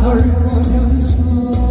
나올 거면서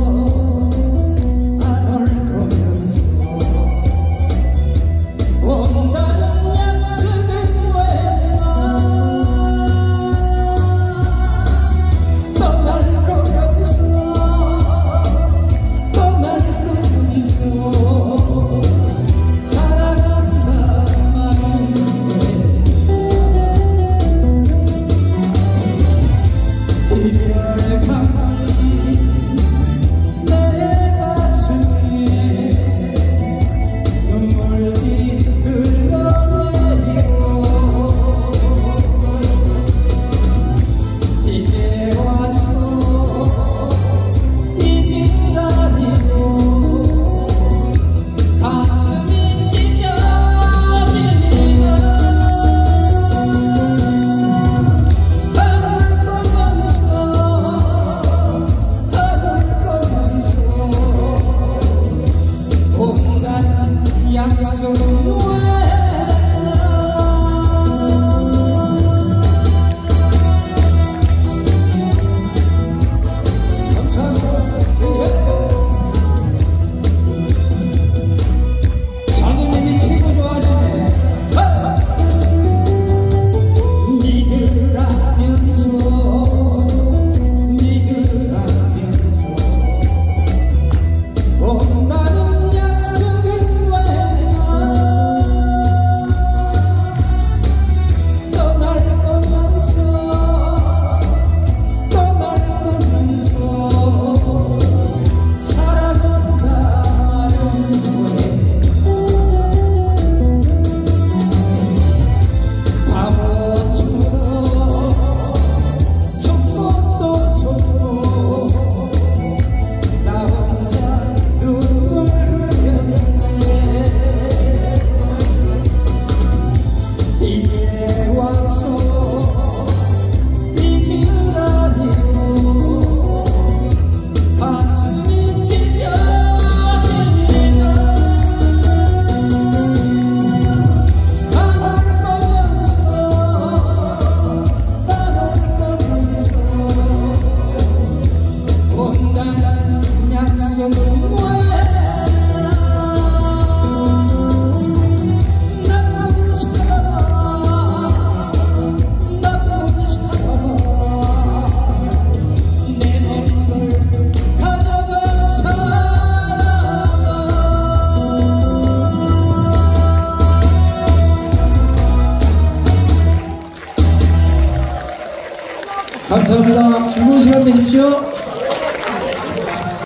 감사합니다. 즐거운 시간 되십시오.